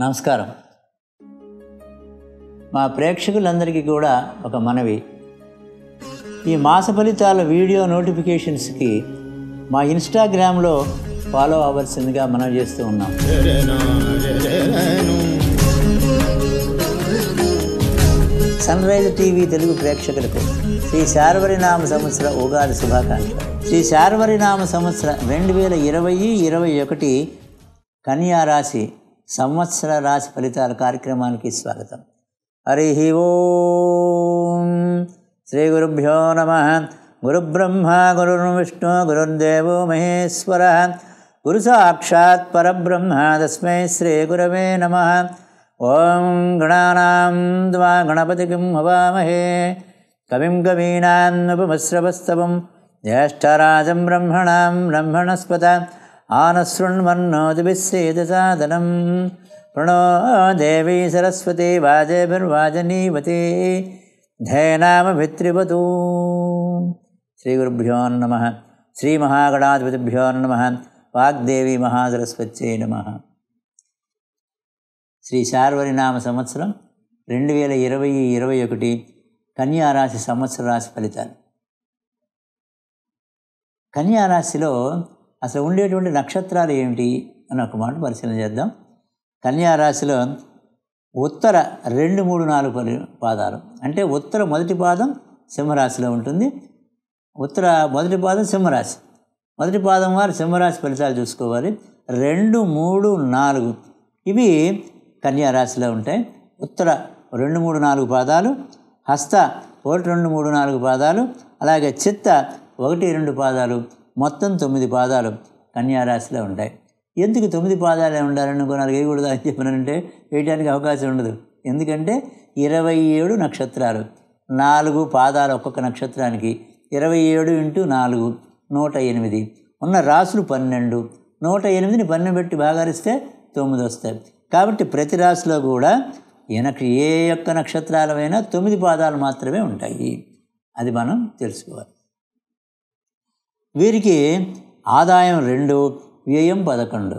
నమస్కారం. మా ప్రేక్షకులందరికీ కూడా ఒక మనవి. ఈ మాస ఫలితాల వీడియో నోటిఫికేషన్స్కి మా ఇన్స్టాగ్రామ్లో ఫాలో అవ్వాల్సిందిగా మనం చేస్తూ ఉన్నాం. సన్ రైజ్ టీవీ తెలుగు ప్రేక్షకులకు శ్రీ శార్వరినామ సంవత్సర ఉగాది శుభాకాంక్షలు. శ్రీ శార్వరినామ సంవత్సర రెండు వేల ఇరవై ఇరవై ఒకటి కన్యారాశి సంవత్సర రాశి ఫలితాల కార్యక్రమానికి స్వాగతం హరి ఓం శ్రీ గురుభ్యో నమ గురుబ్రహ్మ గురుర్విష్ణు గురుర్దేవో మహేశ్వర గురు సాక్షాత్ పరబ్రహ్మ తస్మై శ్రీ గురవే నమ ఓం గణానాం ద్వా గణపతికిం హవామహే కవిం కవీనాముపమశ్రవస్తవం జ్యేష్ఠరాజం బ్రహ్మణాం బ్రహ్మణస్పత आनशृण्वन्नोदिभिस्सेदसादनं प्रणो देवी सरस्वती वाजेभिर्वाजनीवती धैनामभित्रिवतु श्रीगुरुभ्यो नमः श्रीमहागणाधिपतिभ्यो नमः వాగ్దేవి మహాసరస్వత్యై నమ శ్రీ సార్వరినామ సంవత్సరం రెండు వేల ఇరవై ఇరవై ఒకటి కన్యారాశి సంవత్సర రాశి ఫలితాలు కన్యారాశిలో అసలు ఉండేటువంటి నక్షత్రాలు ఏమిటి అని ఒక మాట పరిశీలన చేద్దాం. కన్యారాశిలో ఉత్తర రెండు మూడు నాలుగు పరి పాదాలు. అంటే ఉత్తర మొదటి పాదం సింహరాశిలో ఉంటుంది. ఉత్తర మొదటి పాదం సింహరాశి. మొదటి పాదం వారు సింహరాశి ఫలితాలు చూసుకోవాలి. రెండు మూడు నాలుగు. ఇవి కన్యారాశిలో ఉంటాయి. ఉత్తర రెండు మూడు నాలుగు పాదాలు. హస్త ఒకటి రెండు మూడు నాలుగు పాదాలు. అలాగే చిత్త ఒకటి రెండు పాదాలు. మొత్తం తొమ్మిది పాదాలు కన్యారాశిలో ఉంటాయి. ఎందుకు తొమ్మిది పాదాలే ఉండాలని వేయకూడదు అని చెప్పినంటే వేయడానికి అవకాశం ఉండదు. ఎందుకంటే ఇరవై ఏడు నక్షత్రాలు నాలుగు పాదాలు ఒక్కొక్క నక్షత్రానికి. ఇరవై ఏడు ఇంటూ నాలుగు నూట ఎనిమిది. ఉన్న రాసులు పన్నెండు నూట ఎనిమిదిని పన్నెండు పెట్టి భాగారిస్తే తొమ్మిది వస్తాయి. కాబట్టి ప్రతి రాశిలో కూడా వెనక ఏ యొక్క నక్షత్రాలమైనా తొమ్మిది పాదాలు మాత్రమే ఉంటాయి. అది మనం తెలుసుకోవాలి. వీరికి ఆదాయం రెండు వ్యయం పదకొండు.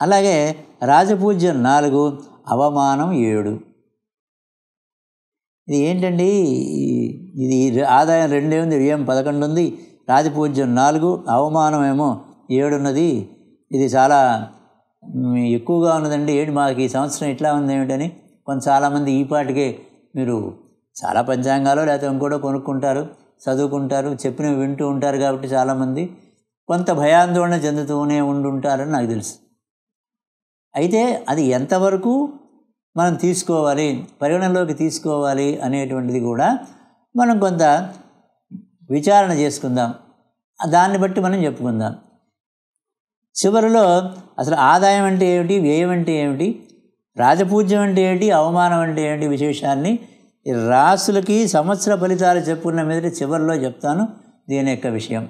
అలాగే రాజపూజ్యం నాలుగు అవమానం ఏడు. ఇది ఏంటండి? ఇది ఆదాయం రెండే ఉంది వ్యయం పదకొండు ఉంది రాజపూజ్యం నాలుగు అవమానం ఏమో ఏడున్నది ఇది చాలా ఎక్కువగా ఉన్నదండి. ఏంటి మాకు ఈ సంవత్సరం ఇట్లా ఉంది ఏమిటని? కొంత చాలామంది ఈ పాటికే మీరు చాలా పంచాంగాలు లేకపోతే ఇంకోటో కొనుక్కుంటారు. చదువుకుంటారు చెప్పినవి వింటూ ఉంటారు కాబట్టి చాలామంది కొంత భయాందోళన చెందుతూనే ఉండుంటారని నాకు తెలుసు. అయితే అది ఎంతవరకు మనం తీసుకోవాలి పరిగణనలోకి తీసుకోవాలి అనేటువంటిది కూడా మనం కొంత విచారణ చేసుకుందాం. దాన్ని బట్టి మనం చెప్పుకుందాం. చివరిలో అసలు ఆదాయం అంటే ఏమిటి వ్యయం అంటే ఏమిటి రాజపూజ్యం అంటే ఏమిటి అవమానం అంటే ఏమిటి విశేషాన్ని రాసులకి సంవత్సర ఫలితాలు చెప్పుకున్న మీద చివరిలో చెప్తాను దీని యొక్క విషయం.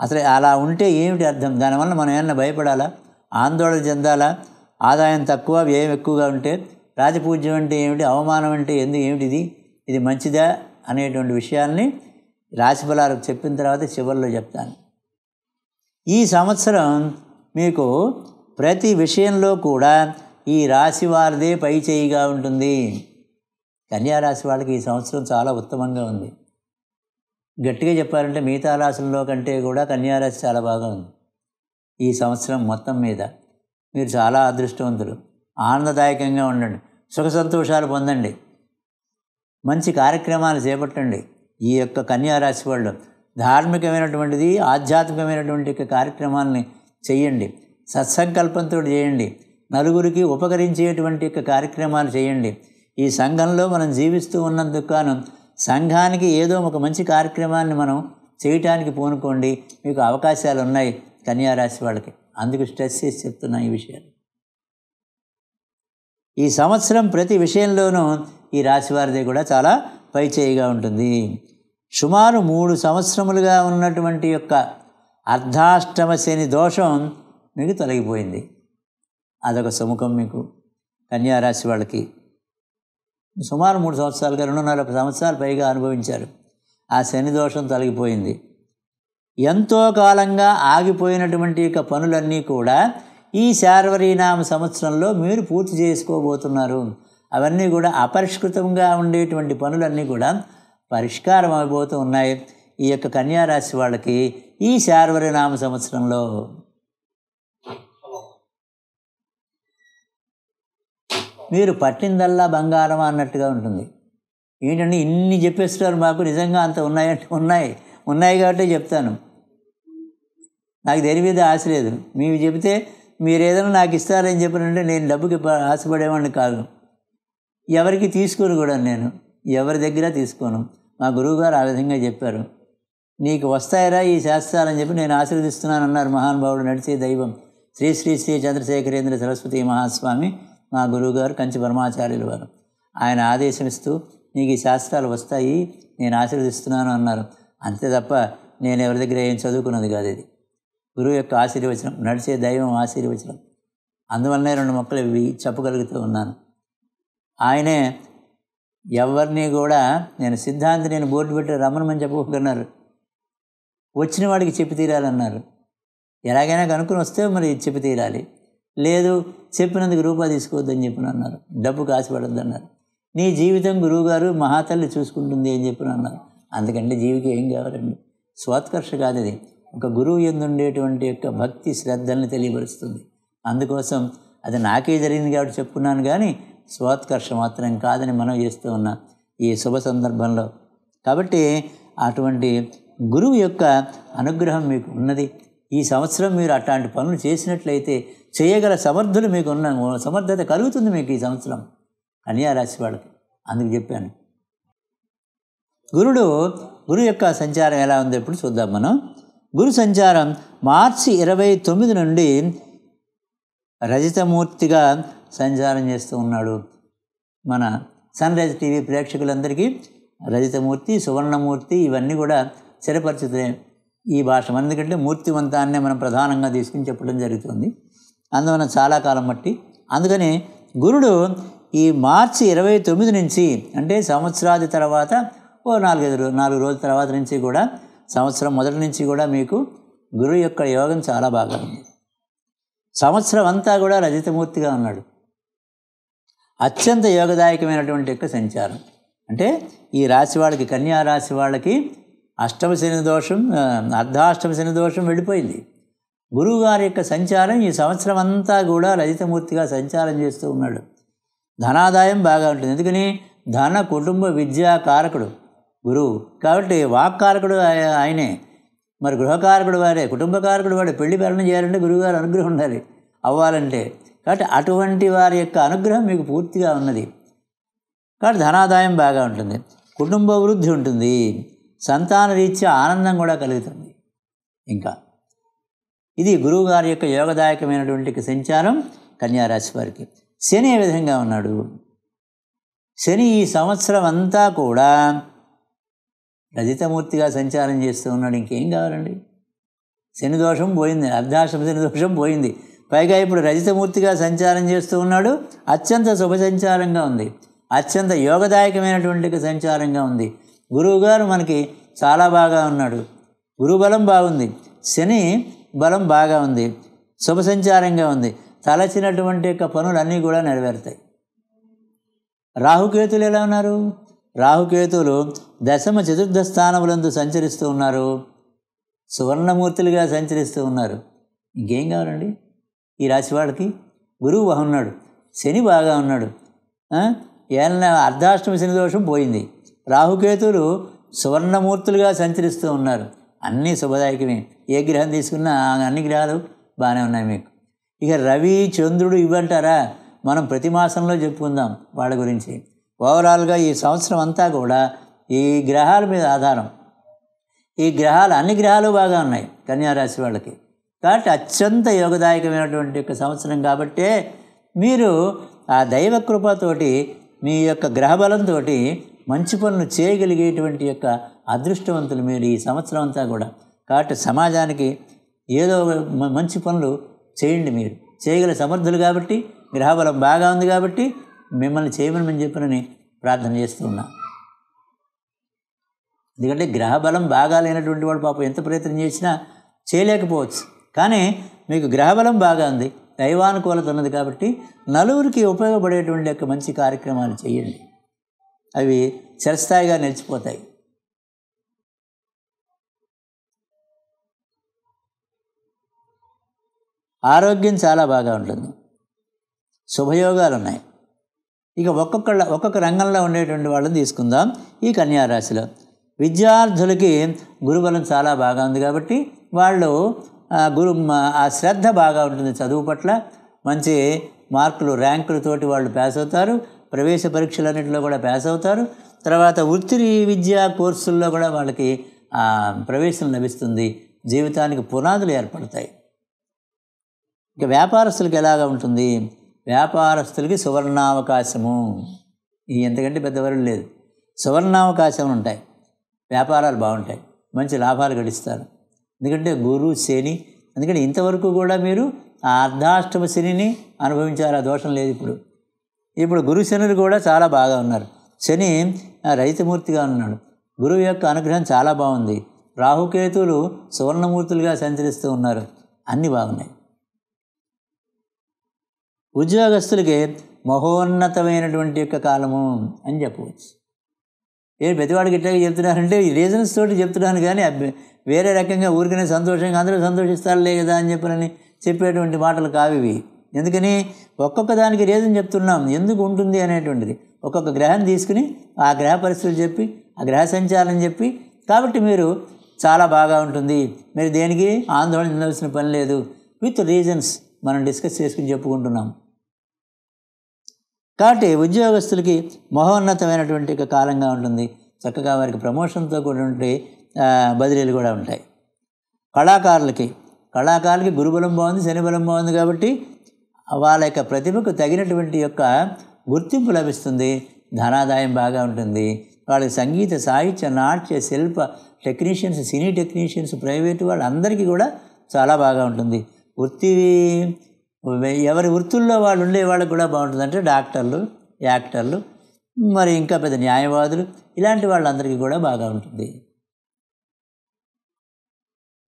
అసలు అలా ఉంటే ఏమిటి అర్థం? దానివల్ల మనం ఏమన్నా భయపడాలా? ఆందోళన చెందాలా? ఆదాయం తక్కువ వ్యయం ఎక్కువగా ఉంటే రాజపూజ్యం అంటే ఏమిటి? అవమానం అంటే ఎందుకు ఏమిటిది? ఇది మంచిదా? అనేటువంటి విషయాల్ని రాశిఫలాలకు చెప్పిన తర్వాత చివరిలో చెప్తాను. ఈ సంవత్సరం మీకు ప్రతి విషయంలో కూడా ఈ రాశి వారిదే పై చేయిగా ఉంటుంది. కన్యారాశి వాళ్ళకి ఈ సంవత్సరం చాలా ఉత్తమంగా ఉంది. గట్టిగా చెప్పాలంటే మిగతా రాశుల్లో కంటే కూడా కన్యారాశి చాలా బాగా ఉంది. ఈ సంవత్సరం మొత్తం మీద మీరు చాలా అదృష్టవంతులు. ఆనందదాయకంగా ఉండండి. సుఖ సంతోషాలు పొందండి. మంచి కార్యక్రమాలు చేపట్టండి. ఈ యొక్క కన్యారాశి వాళ్ళు ధార్మికమైనటువంటిది ఆధ్యాత్మికమైనటువంటి కార్యక్రమాలని చేయండి. సత్సంకల్పంతో చేయండి. నలుగురికి ఉపకరించేటువంటి యొక్క కార్యక్రమాలు చేయండి. ఈ సంఘంలో మనం జీవిస్తూ ఉన్నందుకు గాను సంఘానికి ఏదో ఒక మంచి కార్యక్రమాన్ని మనం చేయటానికి పూనుకోండి మీకు అవకాశాలు ఉన్నాయి కన్యారాశి వాళ్ళకి. అందుకు స్ట్రెస్ చేసి చెప్తున్నా ఈ విషయాలు ఈ సంవత్సరం ప్రతి విషయంలోనూ ఈ రాశి వారిది కూడా చాలా పైచేయిగా ఉంటుంది. సుమారు మూడు సంవత్సరములుగా ఉన్నటువంటి యొక్క అర్ధాష్టమ శని దోషం మీకు తొలగిపోయింది. అదొక సుముఖం మీకు. కన్యారాశి వాళ్ళకి సుమారు మూడు సంవత్సరాలుగా రెండున్నర సంవత్సరాలు పైగా అనుభవించారు. ఆ శని దోషం తొలగిపోయింది. ఎంతో కాలంగా ఆగిపోయినటువంటి యొక్క పనులన్నీ కూడా ఈ శార్వరీనామ సంవత్సరంలో మీరు పూర్తి చేసుకోబోతున్నారు. అవన్నీ కూడా అపరిష్కృతంగా ఉండేటువంటి పనులన్నీ కూడా పరిష్కారం అయిపోతూ ఉన్నాయి. ఈ యొక్క కన్యారాశి వాళ్ళకి ఈ శార్వరీనామ సంవత్సరంలో మీరు పట్టిందల్లా బంగారం అన్నట్టుగా ఉంటుంది. ఏంటంటే ఇన్ని చెప్పేస్తున్నారు మాకు నిజంగా అంత ఉన్నాయంటే ఉన్నాయి. ఉన్నాయి కాబట్టి చెప్తాను. నాకు దేని మీద ఆశ లేదు. మీరు చెబితే మీరు ఏదైనా నాకు ఇస్తారని చెప్పినంటే నేను డబ్బుకి ఆశపడేవాడిని కాదు. ఎవరికి తీసుకోను కూడా నేను. ఎవరి దగ్గర తీసుకోను. మా గురువుగారు ఆ విధంగా చెప్పారు. నీకు వస్తాయరా ఈ శాస్త్రాలని చెప్పి నేను ఆశీర్వదిస్తున్నాను అన్నారు మహానుభావుడు నడిచే దైవం. శ్రీ శ్రీ శ్రీ చంద్రశేఖరేంద్ర సరస్వతి మహాస్వామి. మా గురువుగారు కంచి బ్రహ్మాచార్యులు వారు. ఆయన ఆదేశం ఇస్తూ నీకు ఈ శాస్త్రాలు వస్తాయి నేను ఆశీర్వదిస్తున్నాను అన్నారు. అంతే తప్ప నేను ఎవరి దగ్గర ఏం చదువుకున్నది కాదు ఇది. గురువు యొక్క ఆశీర్వచనం నడిచే దైవం ఆశీర్వచనం. అందువల్లనే రెండు మొక్కలు ఇవి చెప్పగలుగుతూ ఉన్నాను. ఆయనే ఎవరిని కూడా నేను సిద్ధాంతి నేను బోర్డు పెట్టి రమ్మనమని చెప్పకున్నారు వచ్చిన వాడికి చెప్పి తీరాలన్నారు. ఎలాగైనా కనుక్కొని వస్తే మరి చెప్పి తీరాలి. లేదు చెప్పినందుకు రూపాయి తీసుకోవద్దని చెప్పిన అన్నారు. డబ్బు కాసిపడద్దు అన్నారు నీ జీవితం గురువుగారు మహాతల్లి చూసుకుంటుంది అని చెప్పిన అన్నారు. అందుకంటే జీవికి ఏం కావాలండి? స్వాత్కర్ష కాదు ఇది ఒక గురువు ఎందుండేటువంటి యొక్క భక్తి శ్రద్ధల్ని తెలియపరుస్తుంది. అందుకోసం అది నాకే జరిగింది కాబట్టి చెప్పుకున్నాను కానీ స్వాత్కర్ష మాత్రం కాదని మనం చేస్తూ ఉన్నా ఈ శుభ సందర్భంలో. కాబట్టి అటువంటి గురువు యొక్క అనుగ్రహం మీకు ఉన్నది. ఈ సంవత్సరం మీరు అట్లాంటి పనులు చేసినట్లయితే చేయగల సమర్థులు మీకు ఉన్న సమర్థత కలుగుతుంది మీకు ఈ సంవత్సరం. కన్యారాశి వాళ్ళకి. అందుకు చెప్పాను. గురుడు గురు యొక్క సంచారం ఎలా ఉందో ఇప్పుడు చూద్దాం మనం. గురు సంచారం మార్చి ఇరవై తొమ్మిది నుండి రజితమూర్తిగా సంచారం చేస్తూ ఉన్నాడు. మన సన్ రైజ్ టీవీ ప్రేక్షకులందరికీ రజితమూర్తి సువర్ణమూర్తి ఇవన్నీ కూడా చిరపరిచితే ఈ భాష. ఎందుకంటే మూర్తివంతాన్నే మనం ప్రధానంగా తీసుకుని చెప్పడం జరుగుతుంది. అందువలన చాలా కాలం బట్టి అందుకని గురుడు ఈ మార్చి ఇరవై తొమ్మిది నుంచి అంటే సంవత్సరాది తర్వాత ఓ నాలుగైదు నాలుగు రోజుల తర్వాత నుంచి కూడా సంవత్సరం మొదటి నుంచి కూడా మీకు గురువు యొక్క యోగం చాలా బాగా ఉంది. సంవత్సరం అంతా కూడా రజితమూర్తిగా ఉన్నాడు. అత్యంత యోగదాయకమైనటువంటి యొక్క సంచారం. అంటే ఈ రాశి వాళ్ళకి కన్యా రాశి వాళ్ళకి అష్టమ శని దోషం అర్ధాష్టమ శని దోషం వెళ్ళిపోయింది. గురువుగారి యొక్క సంచారం ఈ సంవత్సరం అంతా కూడా లలితమూర్తిగా సంచారం చేస్తూ ఉన్నాడు. ధనాదాయం బాగా ఉంటుంది. ఎందుకని? ధన కుటుంబ విద్యా కారకుడు. గురువు. కాబట్టి వాక్కారకుడు ఆయనే. మరి గృహకారకుడు వారే కుటుంబకారకుడు వాడే పెళ్ళి పెళ్ళని చేయాలంటే గురువుగారు అనుగ్రహం ఉండాలి. అవ్వాలంటే. కాబట్టి అటువంటి వారి యొక్క అనుగ్రహం మీకు పూర్తిగా ఉన్నది. కాబట్టి ధనాదాయం బాగా ఉంటుంది. కుటుంబ వృద్ధి ఉంటుంది. సంతాన రీత్యా ఆనందం కూడా కలుగుతుంది. ఇంకా ఇది గురువుగారి యొక్క యోగదాయకమైనటువంటి సంచారం కన్యారాశి వారికి. శని ఏ విధంగా ఉన్నాడు? శని ఈ సంవత్సరం అంతా కూడా రజితమూర్తిగా సంచారం చేస్తూ ఉన్నాడు. ఇంకేం కావాలండి? శని దోషం పోయింది. అర్ధాశ్రమ శని దోషం పోయింది. పైగా ఇప్పుడు రజితమూర్తిగా సంచారం చేస్తూ ఉన్నాడు. అత్యంత శుభ సంచారంగా ఉంది. అత్యంత యోగదాయకమైనటువంటి సంచారంగా ఉంది. గురువుగారు మనకి చాలా బాగా ఉన్నాడు. గురుబలం బాగుంది. శని బలం బాగా ఉంది శుభ సంచారంగా ఉంది. తలచినటువంటి యొక్క పనులన్నీ కూడా నెరవేరుతాయి. రాహుకేతులు ఎలా ఉన్నారు? రాహుకేతులు దశమ చతుర్థ స్థానములందు సంచరిస్తూ ఉన్నారు. సువర్ణమూర్తులుగా సంచరిస్తూ ఉన్నారు. ఇంకేం కావాలండి? ఈ రాశి వాళ్ళకి గురువు బాగున్నాడు శని బాగా ఉన్నాడు. ఆ? ఏళ్ళ అర్ధాష్టమి శని దోషం పోయింది. రాహుకేతులు సువర్ణమూర్తులుగా సంచరిస్తూ ఉన్నారు. అన్నీ శుభదాయకమే. ఏ గ్రహం తీసుకున్నా అన్ని గ్రహాలు బాగానే ఉన్నాయి మీకు. ఇక రవి చంద్రుడు ఇవ్వంటారా? మనం ప్రతి మాసంలో చెప్పుకుందాం వాళ్ళ గురించి. ఓవరాల్గా ఈ సంవత్సరం అంతా కూడా ఈ గ్రహాల మీద ఆధారం. ఈ గ్రహాలు అన్ని గ్రహాలు బాగా ఉన్నాయి కన్యారాశి వాళ్ళకి. కాబట్టి అత్యంత యోగదాయకమైనటువంటి యొక్క సంవత్సరం కాబట్టే మీరు ఆ దైవ కృపతోటి మీ యొక్క గ్రహబలంతో మంచి పనులు చేయగలిగేటువంటి యొక్క అదృష్టవంతులు మీరు ఈ సంవత్సరం అంతా కూడా. కాబట్టి సమాజానికి ఏదో మంచి పనులు చేయండి మీరు. చేయగల సమర్థులు కాబట్టి గ్రహబలం బాగా ఉంది కాబట్టి మిమ్మల్ని చేయమని మేము చెప్పినని ప్రార్థన చేస్తూ ఉన్నాం. ఎందుకంటే గ్రహబలం బాగా లేనటువంటి వాడు పాపం ఎంత ప్రయత్నం చేసినా చేయలేకపోవచ్చు. కానీ మీకు గ్రహబలం బాగా ఉంది దైవానుకూలత ఉన్నది కాబట్టి నలుగురికి ఉపయోగపడేటువంటి యొక్క మంచి కార్యక్రమాలు చేయండి. అవి చిరస్థాయిగా నిలిచిపోతాయి. ఆరోగ్యం చాలా బాగా ఉంటుంది. శుభయోగాలు ఉన్నాయి ఇక ఒక్కొక్కళ్ళ ఒక్కొక్క రంగంలో ఉండేటువంటి వాళ్ళని తీసుకుందాం. ఈ కన్యారాశిలో విద్యార్థులకి గురుబలం చాలా బాగా ఉంది కాబట్టి వాళ్ళు గురు ఆ శ్రద్ధ బాగా ఉంటుంది చదువు పట్ల. మంచి మార్కులు ర్యాంకులతోటి వాళ్ళు పాస్ అవుతారు. ప్రవేశ పరీక్షలన్నింటిలో కూడా పాస్ అవుతారు. తర్వాత వృత్తి విద్యా కోర్సుల్లో కూడా వాళ్ళకి ప్రవేశం లభిస్తుంది. జీవితానికి పునాదులు ఏర్పడతాయి. ఇక వ్యాపారస్తులకి ఎలాగా ఉంటుంది? వ్యాపారస్తులకి సువర్ణావకాశము. ఈ ఎంతకంటే పెద్దవరం లేదు. సువర్ణావకాశం ఉంటాయి. వ్యాపారాలు బాగుంటాయి. మంచి లాభాలు గడిస్తారు. ఎందుకంటే గురు శని ఎందుకంటే ఇంతవరకు కూడా మీరు ఆ అర్ధాష్టమ శనిని అనుభవించారు. ఆ దోషం లేదు ఇప్పుడు. ఇప్పుడు గురు శనులు కూడా చాలా బాగా ఉన్నారు. శని ఆ, ఉన్నాడు. గురువు యొక్క అనుగ్రహం చాలా బాగుంది. రాహుకేతువులు సువర్ణమూర్తులుగా సంచరిస్తూ ఉన్నారు. అన్నీ బాగున్నాయి. ఉద్యోగస్తులకి మహోన్నతమైనటువంటి యొక్క కాలము అని చెప్పవచ్చు. ఏ ప్రతివాడికి ఇట్లా చెప్తున్నారంటే ఈ రీజన్స్ తోటి చెప్తున్నాను కానీ వేరే రకంగా ఊరికనే సంతోషంగా అందరూ సంతోషిస్తారులే కదా అని చెప్పనని చెప్పేటువంటి మాటలు కావివి ఎందుకని ఒక్కొక్క దానికి రీజన్ చెప్తున్నాం. ఎందుకు ఉంటుంది అనేటువంటిది. ఒక్కొక్క గ్రహం తీసుకుని ఆ గ్రహ పరిస్థితులు చెప్పి ఆ గ్రహ సంచారం చెప్పి కాబట్టి మీరు చాలా బాగా ఉంటుంది. మీరు దేనికి? ఆందోళన చెందవలసిన పని లేదు. With reasons. మనం డిస్కస్ చేసుకుని చెప్పుకుంటున్నాం. కాబట్టి ఉద్యోగస్తులకి మహోన్నతమైనటువంటి ఒక కాలంగా ఉంటుంది. చక్కగా వారికి ప్రమోషన్తో కూడినటువంటి బదిలీలు కూడా ఉంటాయి. కళాకారులకి కళాకారులకి గురుబలం బాగుంది శనిబలం బాగుంది కాబట్టి వాళ్ళ యొక్క ప్రతిభకు తగినటువంటి యొక్క గుర్తింపు లభిస్తుంది. ధనాదాయం బాగా ఉంటుంది. వాళ్ళకి సంగీత సాహిత్య నాట్య శిల్ప టెక్నీషియన్స్ సినీ టెక్నీషియన్స్ ప్రైవేటు వాళ్ళందరికీ కూడా చాలా బాగా ఉంటుంది. వృత్తి ఎవరి వృత్తుల్లో వాళ్ళు ఉండే వాళ్ళకి కూడా బాగుంటుంది. అంటే డాక్టర్లు యాక్టర్లు మరి ఇంకా పెద్ద న్యాయవాదులు ఇలాంటి వాళ్ళందరికీ కూడా బాగా ఉంటుంది.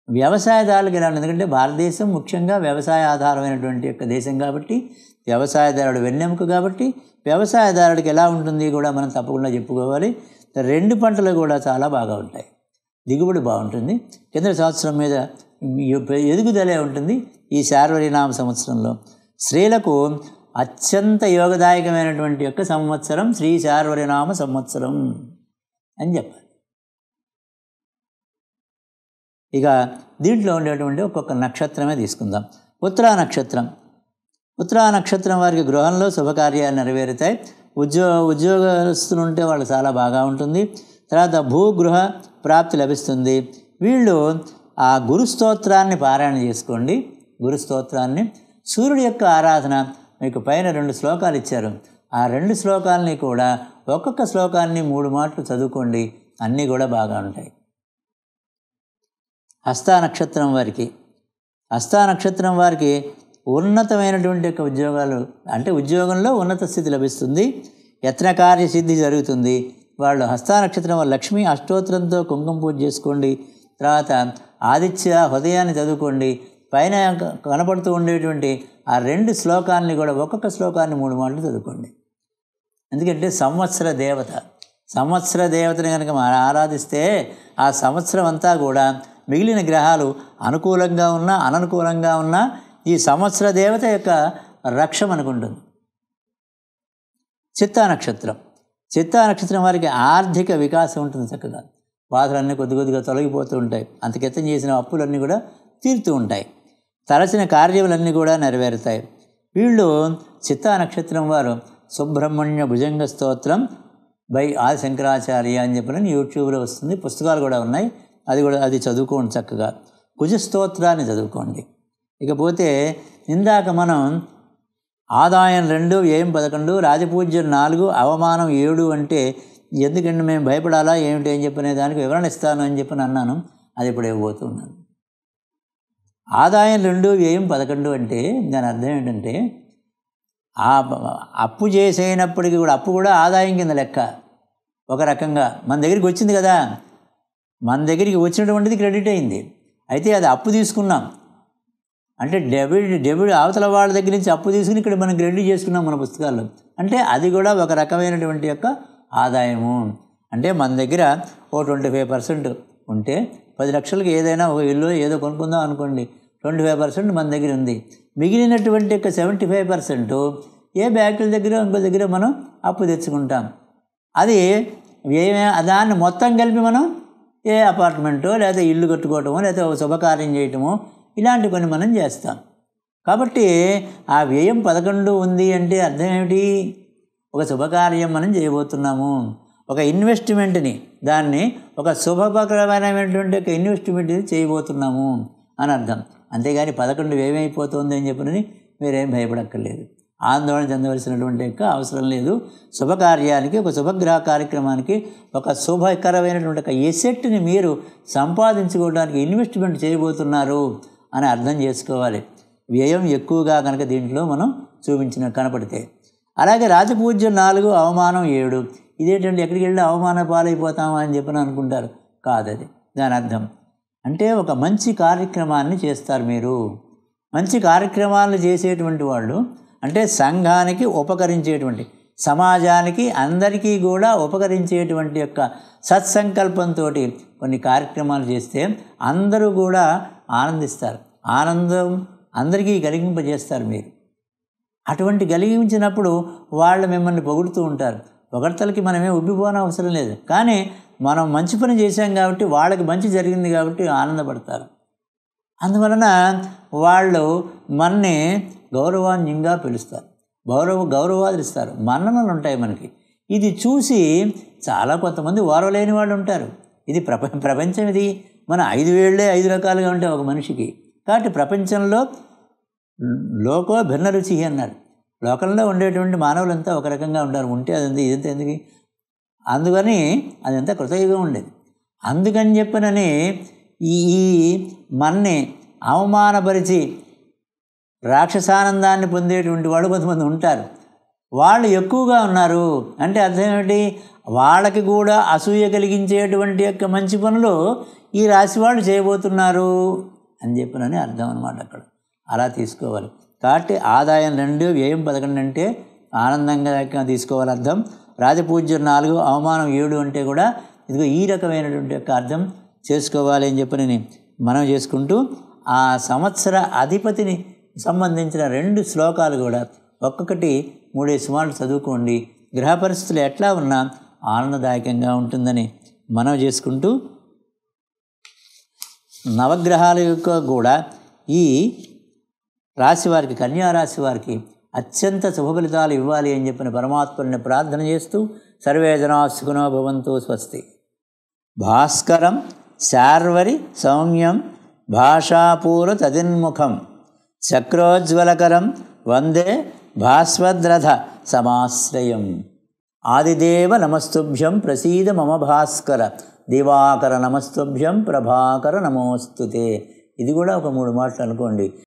వ్యవసాయదారులకు ఎలా ఎందుకంటే భారతదేశం ముఖ్యంగా వ్యవసాయ ఆధారమైనటువంటి యొక్క దేశం కాబట్టి వ్యవసాయదారుడు వెన్నెముక కాబట్టి వ్యవసాయదారుడికి ఎలా ఉంటుంది కూడా మనం తప్పకుండా చెప్పుకోవాలి. రెండు పంటలు కూడా చాలా బాగా ఉంటాయి. దిగుబడి బాగుంటుంది. కేంద్ర సంవత్సరం మీద ఎదుగుదలే ఉంటుంది ఈ శార్వరినామ సంవత్సరంలో. స్త్రీలకు అత్యంత యోగదాయకమైనటువంటి యొక్క సంవత్సరం శ్రీ శార్వరినామ సంవత్సరం అని చెప్పాలి. ఇక దీంట్లో ఉండేటువంటి ఒక్కొక్క నక్షత్రమే తీసుకుందాం. ఉత్తరా నక్షత్రం. ఉత్తరా నక్షత్రం వారికి గృహంలో శుభకార్యాలు నెరవేరుతాయి. ఉద్యో ఉద్యోగస్తులు ఉంటే వాళ్ళు చాలా బాగా ఉంటుంది. తర్వాత భూగృహ ప్రాప్తి లభిస్తుంది. వీళ్ళు ఆ గురుస్తోత్రాన్ని పారాయణ చేసుకోండి. గురుస్తోత్రాన్ని సూర్యుడి యొక్క ఆరాధన మీకు పైన రెండు శ్లోకాలు ఇచ్చారు. ఆ రెండు శ్లోకాలని కూడా ఒక్కొక్క శ్లోకాన్ని మూడు మాటలు చదువుకోండి. అన్నీ కూడా బాగా ఉంటాయి. హస్తా నక్షత్రం వారికి హస్తా నక్షత్రం వారికి ఉన్నతమైనటువంటి యొక్క ఉద్యోగాలు అంటే ఉద్యోగంలో ఉన్నత స్థితి లభిస్తుంది. యత్న కార్యసిద్ధి జరుగుతుంది. వాళ్ళు హస్తా నక్షత్రం లక్ష్మీ అష్టోత్తరంతో కుంకుమ పూజ చేసుకోండి. తర్వాత ఆదిత్య హృదయాన్ని చదువుకోండి. పైన కనపడుతూ ఉండేటువంటి ఆ రెండు శ్లోకాన్ని కూడా ఒక్కొక్క శ్లోకాన్ని మూడు మాటలు చదువుకోండి. ఎందుకంటే సంవత్సర దేవత సంవత్సర దేవతని కనుక మనం ఆరాధిస్తే ఆ సంవత్సరం అంతా కూడా మిగిలిన గ్రహాలు అనుకూలంగా ఉన్నా అననుకూలంగా ఉన్నా ఈ సంవత్సర దేవత యొక్క రక్షం అనుకుంటుంది చిత్తా నక్షత్రం. చిత్తా నక్షత్రం వారికి ఆర్థిక వికాసం ఉంటుంది చక్కగా. బాధలన్నీ కొద్ది కొద్దిగా తొలగిపోతూ ఉంటాయి. అంతకెత్తం చేసిన అప్పులన్నీ కూడా తీరుతూ ఉంటాయి. తలచిన కార్యములన్నీ కూడా నెరవేరుతాయి. వీళ్ళు చిత్తా నక్షత్రం వారు సుబ్రహ్మణ్య భుజంగ స్తోత్రం బై ఆది శంకరాచార్య అని చెప్పిన యూట్యూబ్లో వస్తుంది. పుస్తకాలు కూడా ఉన్నాయి. అది కూడా అది చదువుకోండి చక్కగా. కుజ స్తోత్రాన్ని చదువుకోండి. ఇకపోతే ఇందాక మనం ఆదాయం రెండు వ్యయం పదకొండు రాజపూజ్యం నాలుగు అవమానం ఏడు అంటే ఎందుకంటే మేము భయపడాలా ఏమిటి అని చెప్పిన దానికి వివరణ ఇస్తాను అని చెప్పి అన్నాను అది ఇప్పుడు ఇవ్వబోతున్నాను ఆదాయం రెండు వ్యయం పదకొండు అంటే దాని అర్థం ఏంటంటే ఆ అప్పు చేసేనప్పటికీ కూడా అప్పు కూడా ఆదాయం కింద లెక్క. ఒక రకంగా మన దగ్గరికి వచ్చింది కదా. మన దగ్గరికి వచ్చినటువంటిది క్రెడిట్ అయింది. అయితే అది అప్పు తీసుకున్నాం. అంటే డెబిట్ డెబిట్ అవతల వాళ్ళ దగ్గర నుంచి అప్పు తీసుకుని ఇక్కడ మనం క్రెడిట్ చేసుకున్నాం మన పుస్తకాల్లో. అంటే అది కూడా ఒక రకమైనటువంటి యొక్క ఆదాయము. అంటే మన దగ్గర ఓ ట్వంటీ ఫైవ్ పర్సెంట్ ఉంటే పది లక్షలకి ఏదైనా ఒక ఇల్లు ఏదో కొనుక్కుందాం అనుకోండి ట్వంటీ ఫైవ్ పర్సెంట్ మన దగ్గర ఉంది. మిగిలినటువంటి యొక్క సెవెంటీ ఫైవ్ పర్సెంట్ ఏ బ్యాంకుల దగ్గర ఇంకో దగ్గర మనం అప్పు తెచ్చుకుంటాం. అది ఏమే దాన్ని మొత్తం కలిపి మనం ఏ అపార్ట్మెంటో లేదా ఇల్లు కట్టుకోవటమో లేదా ఒక శుభకార్యం చేయటమో ఇలాంటి కొన్ని మనం చేస్తాం. కాబట్టి ఆ వ్యయం పదకొండు ఉంది అంటే అర్థం ఏమిటి? ఒక శుభకార్యం మనం చేయబోతున్నాము. ఒక ఇన్వెస్ట్మెంట్ని దాన్ని ఒక శుభకరమైనటువంటి ఒక ఇన్వెస్ట్మెంట్ని చేయబోతున్నాము అని అర్థం. అంతేగాని పదకొండు ఏమైపోతుంది అని చెప్పని మీరేం భయపడక్కర్లేదు. ఆందోళన చెందవలసినటువంటి యొక్క అవసరం లేదు. శుభకార్యానికి ఒక శుభగ్రహ కార్యక్రమానికి ఒక శుభకరమైనటువంటి ఒక ఎసెట్ని మీరు సంపాదించుకోవడానికి ఇన్వెస్ట్మెంట్ చేయబోతున్నారు అని అర్థం చేసుకోవాలి. వ్యయం ఎక్కువగా కనుక దీంట్లో మనం చూపించిన కనపడితే. అలాగే రాజపూజ్యం నాలుగు అవమానం ఏడు. ఇదేంటంటే ఎక్కడికి వెళ్ళి అవమాన పాలైపోతామా అని చెప్పని అనుకుంటారు. కాదది. దాని అర్థం. అంటే ఒక మంచి కార్యక్రమాన్ని చేస్తారు మీరు. మంచి కార్యక్రమాలను చేసేటువంటి వాళ్ళు అంటే సంఘానికి ఉపకరించేటువంటి సమాజానికి అందరికీ కూడా ఉపకరించేటువంటి యొక్క సత్సంకల్పంతో కొన్ని కార్యక్రమాలు చేస్తే అందరూ కూడా ఆనందిస్తారు. ఆనందం అందరికీ కలిగింపజేస్తారు మీరు. అటువంటి కలిగించినప్పుడు వాళ్ళు మిమ్మల్ని పొగుడుతూ ఉంటారు. పొగడ్తలకి మనమే ఉబ్బిపోన అవసరం లేదు. కానీ మనం మంచి పని చేశాం కాబట్టి వాళ్ళకి మంచి జరిగింది కాబట్టి ఆనందపడతారు. అందువలన వాళ్ళు మనని గౌరవాన్యంగా పిలుస్తారు. గౌరవ గౌరవాలు ఇస్తారు మన్ననలు ఉంటాయి మనకి. ఇది చూసి చాలా కొంతమంది ఓరవలేని వాళ్ళు ఉంటారు. ఇది ప్రప ప్రపంచం ఇది. మన ఐదు వేళ్ళే ఐదు రకాలుగా ఉంటాయి ఒక మనిషికి. కాబట్టి ప్రపంచంలో లోకో భిన్న రుచి అన్నారు. లోకంలో ఉండేటువంటి మానవులంతా ఒక రకంగా ఉంటారు ఉంటే అది ఇదంతా ఎందుకు? అందుకని అదంతా కృతయుగం ఉండేది. అందుకని చెప్పినని ఈ ఈ మన్ని అవమానపరిచి రాక్షసానందాన్ని పొందేటువంటి వాళ్ళు కొంతమంది ఉంటారు. వాళ్ళు ఎక్కువగా ఉన్నారు. అంటే అర్థం ఏమిటి? వాళ్ళకి కూడా అసూయ కలిగించేటువంటి యొక్క మంచి పనులు ఈ రాశి వాళ్ళు చేయబోతున్నారు అని చెప్పినని అర్థం అనమాట అక్కడ. అలా తీసుకోవాలి. కాబట్టి ఆదాయం రెండు వ్యయం పదకొండు అంటే ఆనందంగా తీసుకోవాలి అర్థం. రాజపూజ్యం నాలుగు అవమానం ఏడు అంటే కూడా ఇదిగో ఈ రకమైనటువంటి యొక్క అర్థం చేసుకోవాలి అని చెప్పి మనం చేసుకుంటూ ఆ సంవత్సర అధిపతిని సంబంధించిన రెండు శ్లోకాలు కూడా ఒక్కొక్కటి మూడే సుమార్లు చదువుకోండి. గ్రహ పరిస్థితులు ఎట్లా ఉన్నా ఆనందదాయకంగా ఉంటుందని మనం చేసుకుంటూ నవగ్రహాల యొక్క కూడా ఈ రాశి వారికి కన్యా రాశి వారికి అత్యంత శుభ ఫలితాలు ఇవ్వాలి అని చెప్పిన పరమాత్మని ప్రార్థన చేస్తూ సర్వే జనా సుఖనో భవంతు స్వస్తి. భాస్కరం శార్వరి సౌమ్యం భాషాపూర తదిన్ముఖం చక్రోజ్వలకరం వందే భాస్వద్రథ సమాశ్రయం. ఆదిదేవ నమస్తుభ్యం ప్రసీద మమ భాస్కర దివాకర నమస్తుభ్యం ప్రభాకర నమోస్తుతే. ఇది కూడా ఒక మూడు మాటలు అనుకోండి.